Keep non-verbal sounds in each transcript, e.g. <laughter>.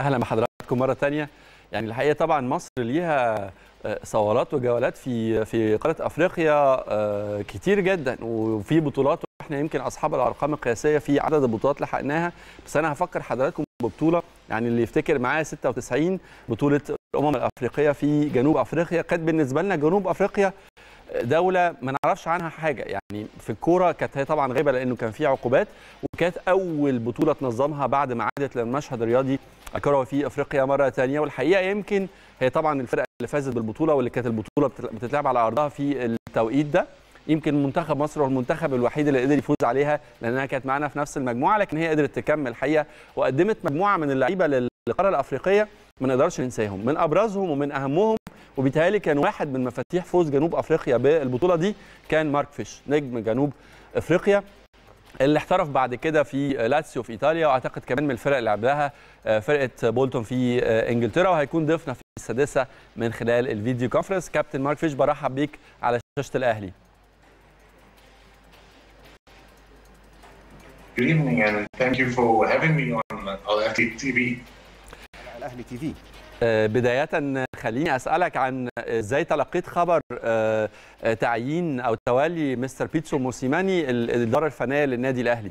أهلا بحضراتكم مرة تانية. يعني الحقيقة طبعا مصر ليها آه، صولات وجولات في في قارة أفريقيا آه، كتير جدا وفي بطولات وإحنا يمكن أصحاب الأرقام القياسية في عدد البطولات اللي حققناها بس أنا هفكر حضراتكم ببطولة يعني اللي يفتكر معايا 96 بطولة الأمم الأفريقية في جنوب أفريقيا. كانت بالنسبة لنا جنوب أفريقيا دولة ما نعرفش عنها حاجة. يعني في الكورة كانت هي طبعا غايبة لأنه كان في عقوبات وكانت أول بطولة تنظمها بعد ما عادت للمشهد الرياضي الكروي في إفريقيا مرة ثانية والحقيقة يمكن هي طبعا الفرقة اللي فازت بالبطولة واللي كانت البطولة بتتلعب على أرضها في التوقيت ده. يمكن منتخب مصر هو المنتخب الوحيد اللي قدر يفوز عليها لأنها كانت معانا في نفس المجموعة لكن هي قدرت تكمل الحقيقة. وقدمت مجموعة من اللعيبة للقارة الأفريقية ما نقدرش ننساهم. من أبرزهم ومن أهمهم وبالتالي كان واحد من مفاتيح فوز جنوب أفريقيا بالبطولة دي كان مارك فيش نجم جنوب أفريقيا. اللي احترف بعد كده في لاتسيو في إيطاليا وأعتقد كمان من الفرق اللي لعبها فرقة بولتون في إنجلترا. وهيكون ضيفنا في السادسة من خلال ال video conference كابتن مارك فيش برحب بيك على شاشة الأهلي. Good evening and thank you for having me on LFT TV. الأهلي TV بداية خليني أسألك عن إزاي تلقيت خبر تعيين أو تولي مستر بيتسو موسيماني الإدارة الفنية للنادي الأهلي.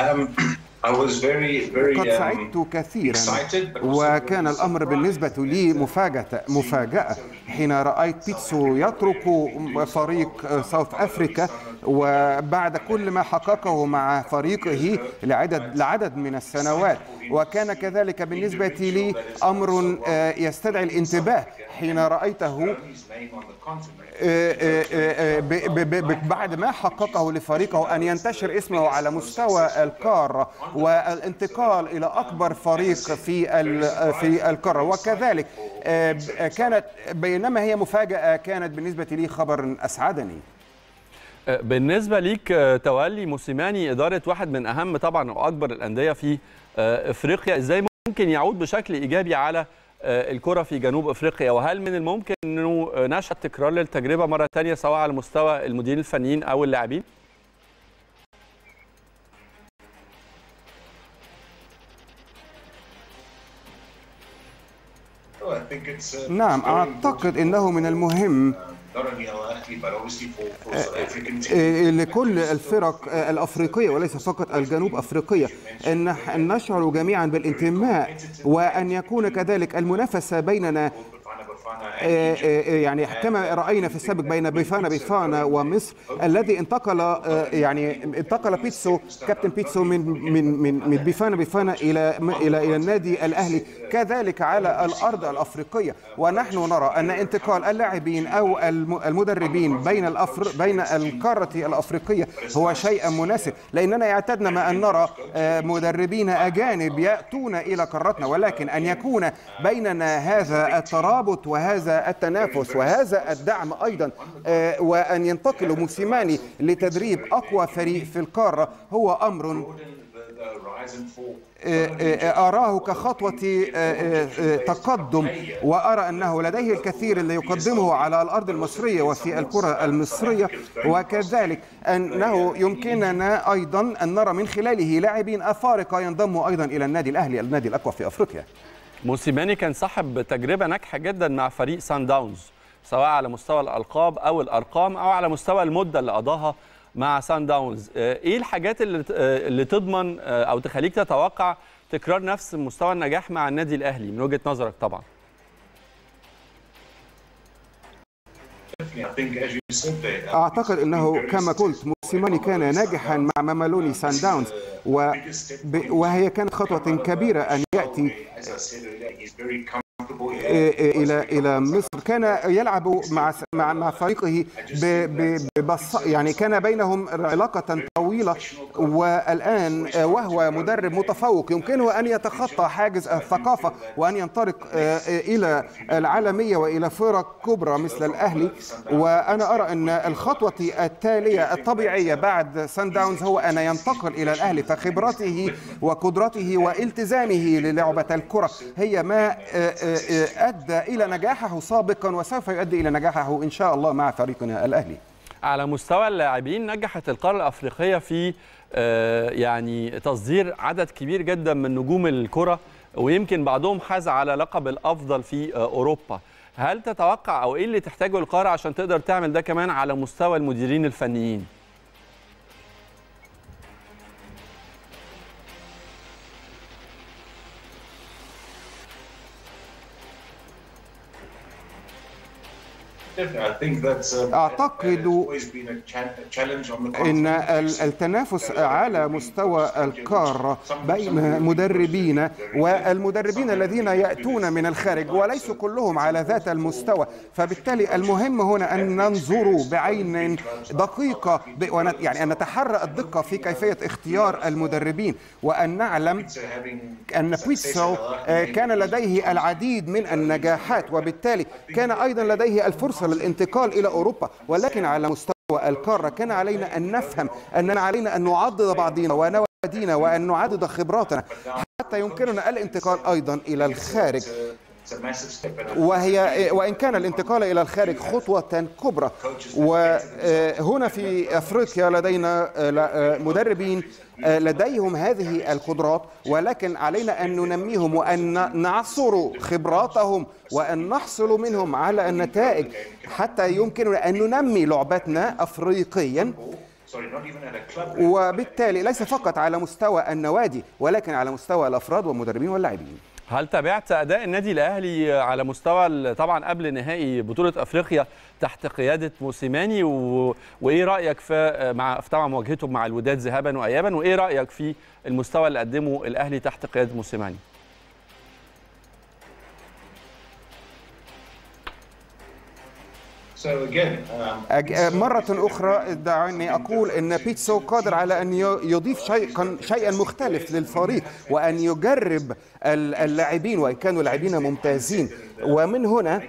Um, <clears throat> I was very, very قد um, سعدت كثيرا وكان الأمر بالنسبة لي مفاجأة مفاجأة. حين رأيت بيتسو يترك فريق ساوث أفريكا وبعد كل ما حققه مع فريقه لعدد لعدد من السنوات. وكان كذلك بالنسبة لي أمر آه، يستدعي الانتباه حين رأيته ب- ب- بعد ما حققه لفريقه أن ينتشر اسمه على مستوى القارة والانتقال إلى أكبر فريق في في القارة. وكذلك آه، كانت بينما هي مفاجأة كانت بالنسبة لي خبر أسعدني بالنسبة ليك تولي موسيماني إدارة واحد من أهم طبعا وأكبر الأندية في إفريقيا إزاي ممكن يعود بشكل إيجابي على الكرة في جنوب أفريقيا وهل من الممكن أنه نشأ تكرار للتجربة مرة تانية سواء على مستوى المديرين الفنيين أو اللاعبين؟ For South African team. آه، لكل الفرق آه، الأفريقية وليس فقط الجنوب أفريقية إن أن نشعر جميعا بالانتماء وأن يكون كذلك المنافسة بيننا And آه، يعني كما رأينا في السابق بين بيفانا بيفانا ومصر الذي انتقل آه، يعني انتقل بيتسو كابتن بيتسو من من من من بيفانا بيفانا إلى إلى إلى النادي الأهلي كذلك على الأرض الأفريقية. ونحن نرى أن انتقال اللاعبين أو الم- المدربين بين الأفر بين القارة الأفريقية هو شيء مناسب. لأننا اعتدنا ما أن نرى آه، مدربين أجانب يأتون إلى قارتنا ولكن أن يكون بيننا هذا الترابط وهذا التنافس وهذا الدعم أيضا آه، وأن ينتقل موسيماني لتدريب أقوى فريق في القارة هو the horizon for أراه كخطوة تقدم وأرى أنه لديه الكثير اللي يقدمه على الأرض المصرية وفي الكرة المصرية وكذلك أنه يمكننا أيضا أن نرى من خلاله لاعبين أفارقة ينضموا أيضا إلى النادي الأهلي النادي الأقوى في أفريقيا. موسيماني كان صاحب تجربة ناجحة جدا مع فريق سان داونز سواء على مستوى الألقاب أو الأرقام أو على مستوى المدة اللي قضاها مع سان داونز آه، إيه الحاجات اللي آه، اللي تضمن آه، أو تخليك تتوقع تكرار نفس مستوى النجاح مع النادي الأهلي من وجهة نظرك طبعا أنه very كما قلت. موسيماني كان ناجحا مع مامالوني سان داونز وهي كانت خطوة كبيرة أن يأتي. إلى إلى مصر. كان يلعب مع مع مع فريقه ببص يعني كان بينهم علاقة طويلة والآن وهو مدرب متفوق. يمكنه أن يتخطى حاجز الثقافة وأن ينطلق إلى العالمية وإلى فرق كبرى مثل الأهلي. وأنا أرى أن الخطوة التالية الطبيعية بعد سان داونز هو أن ينتقل إلى الأهلي فخبرته وقدرته والتزامه للعبة الكرة هي ما أدى إلى نجاحه سابقا وسوف يؤدي إلى نجاحه إن شاء الله مع فريقنا الأهلي. على مستوى اللاعبين نجحت القارة الأفريقية في آه، يعني تصدير عدد كبير جدا من نجوم الكرة ويمكن بعضهم حاز على لقب الأفضل في آه، أوروبا. هل تتوقع أو إيه اللي تحتاجه القارة عشان تقدر تعمل ده كمان على مستوى المديرين الفنيين؟ أعتقد أن ال- التنافس على مستوى القارة بين مدربين والمدربين الذين يأتون من الخارج وليسوا كلهم على ذات المستوى. فبالتالي المهم هنا أن ننظر بعين دقيقة يعني أن نتحرى الدقة في كيفية اختيار المدربين وأن نعلم أن بيتسو آه، كان لديه العديد من النجاحات وبالتالي كان أيضا لديه الفرصة للانتقال إلى أوروبا ولكن على مستوى القارة كان علينا أن نفهم أننا علينا أن نعضد بعضنا ونوادينا وأن نعدد خبراتنا حتى يمكننا الانتقال أيضا إلى الخارج. وهي وإن كان الانتقال إلى الخارج خطوة كبرى. وهنا في أفريقيا لدينا مدربين لديهم هذه القدرات ولكن علينا أن ننميهم وأن نعصر خبراتهم وأن نحصل منهم على النتائج. حتى يمكننا أن ننمي لعبتنا افريقيا. وبالتالي ليس فقط على مستوى النوادي ولكن على مستوى الأفراد والمدربين واللاعبين هل تابعت أداء النادي الأهلي على مستوى طبعا قبل نهائي بطولة أفريقيا تحت قيادة موسيماني؟ و... وإيه رأيك في مع طبعا مواجهته مع الوداد ذهابا وايابا وإيه رأيك في المستوى اللي قدمه الأهلي تحت قيادة موسيماني؟ مرة أخرى دعني أقول أن بيتسو قادر على أن يضيف شيئا شيئا مختلف للفريق وأن يجرب ال- اللاعبين وإن كانوا لاعبين ممتازين. ومن هنا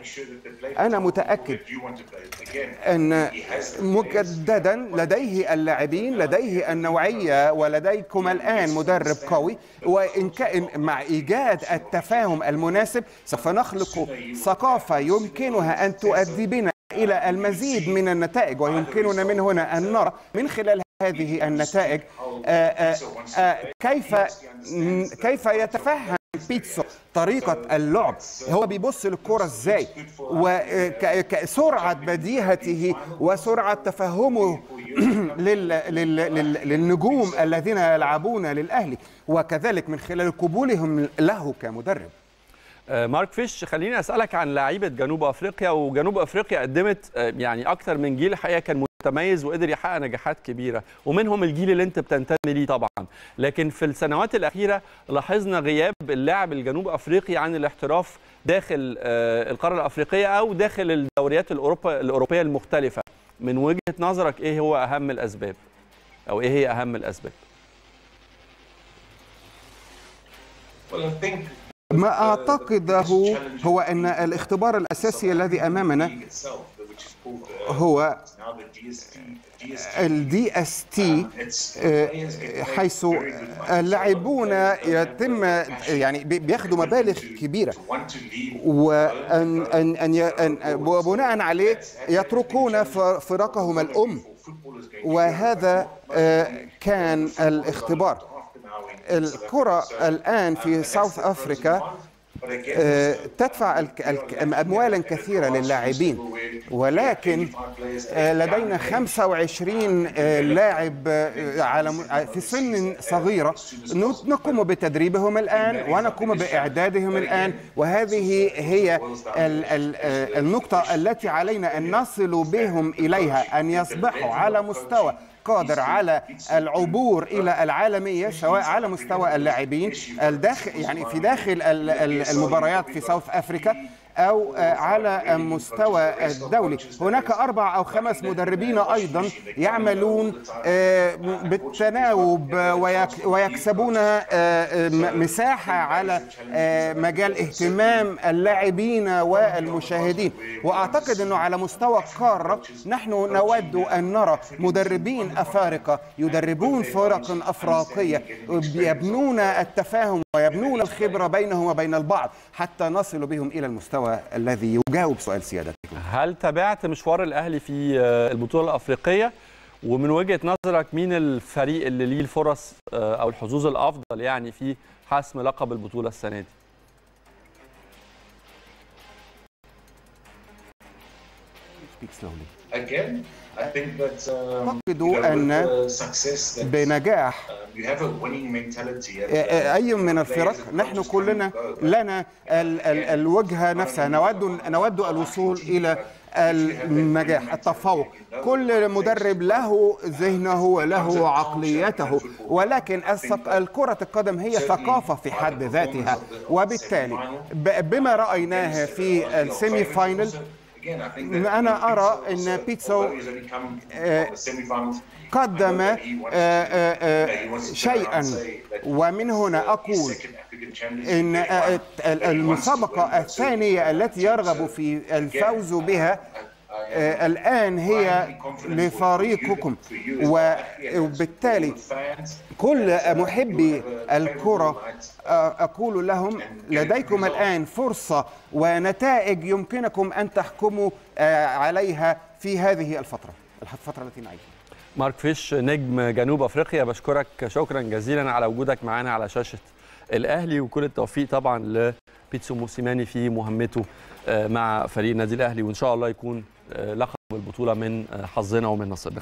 أنا متأكد أن مجددا لديه اللاعبين لديه النوعية ولديكم الآن مدرب قوي. وإن كان مع إيجاد التفاهم المناسب سوف نخلق ثقافة يمكنها أن تؤدي بنا. إلى المزيد من النتائج ويمكننا من هنا أن نرى من خلال هذه النتائج آآ آآ كيف كيف يتفهم بيتسو طريقة اللعب. هو بيبص للكرة إزاي وسرعة بديهته وسرعة تفهمه <clears throat> لل... لل... لل... للنجوم الذين يلعبون للأهلي وكذلك من خلال قبولهم له كمدرب. آه، مارك فيش خليني أسألك عن لعيبه جنوب أفريقيا. وجنوب أفريقيا قدمت آه، يعني أكتر من جيل الحقيقة كان متميز وقدر يحقق نجاحات كبيرة. ومنهم الجيل اللي أنت بتنتمي ليه طبعا. لكن في السنوات الأخيرة لاحظنا غياب اللاعب الجنوب أفريقي عن الاحتراف داخل آه، القارة الأفريقية أو داخل الدوريات الأوروبا الأوروبية المختلفة. من وجهة نظرك إيه هو أهم الأسباب؟ أو إيه هي أهم الأسباب؟ ما أعتقده هو أن الاختبار الأساسي الذي أمامنا هو ال DST حيث اللاعبون يتم يعني بي- بياخدوا مبالغ كبيرة. وأن أن أن وبناء عليه يتركون فرقهم الأم. وهذا آه، كان الاختبار. الكرة الآن في ساوث افريكا آه، تدفع اموالا كثيرة للاعبين. ولكن آه، لدينا 25 آه، لاعب على في سن صغيرة. ن- نقوم بتدريبهم الآن ونقوم بإعدادهم الآن. وهذه هي ال- ال- النقطة التي علينا أن نصل بهم إليها أن يصبحوا على مستوى قادر على العبور إلى العالمية سواء على مستوى اللاعبين الداخل يعني في داخل ال- ال- المباريات في South Africa أو آه، على مستوى الدولي هناك أربع أو خمس مدربين أيضا يعملون آه، بالتناوب ويك- ويكسبون آه، م- مساحة على مجال اهتمام اللاعبين والمشاهدين. وأعتقد إنه على مستوى القاره نحن نود أن نرى مدربين أفارقة يدربون فرق أفريقية يبنون التفاهم ويبنون الخبرة بينهم وبين البعض حتى نصل بهم إلى المستوى الذي يجاوب سؤال سيادتكم. هل تابعت مشوار الأهلي في آه، البطولة الأفريقية؟ ومن وجهة نظرك مين الفريق اللي ليه الفرص آه، أو الحظوظ الأفضل يعني في حسم لقب البطولة السنة دي؟ Speak slowly. Again, I think that أعتقد أن بنجاح uh, أي من الفرق؟ نحن كلنا لنا ال ال الوجهة نفسها نود نود الوصول إلى النجاح التفوق. كل مدرب له ذهنه وله عقليته. ولكن الكرة القدم هي ثقافة في حد ذاتها. وبالتالي بما رأيناه في ال semi-final أنا أرى أن بيتسو قدم آه، آه، آه، شيئا. ومن هنا أقول إن آه، المسابقة الثانية التي يرغب في الفوز بها آه، الآن هي لفريقكم. وبالتالي كل محبي الكرة آه، أقول لهم لديكم الآن فرصة ونتائج يمكنكم أن تحكموا آه، عليها في هذه الفترة الفترة التي نعيشها. مارك فيش نجم جنوب أفريقيا بشكرك شكرا جزيلا على وجودك معانا على شاشة الأهلي وكل التوفيق طبعا لبيتسو موسيماني في مهمته آه، مع فريق النادي الأهلي وإن شاء الله يكون آه، لقب البطولة من حظنا ومن نصيبنا.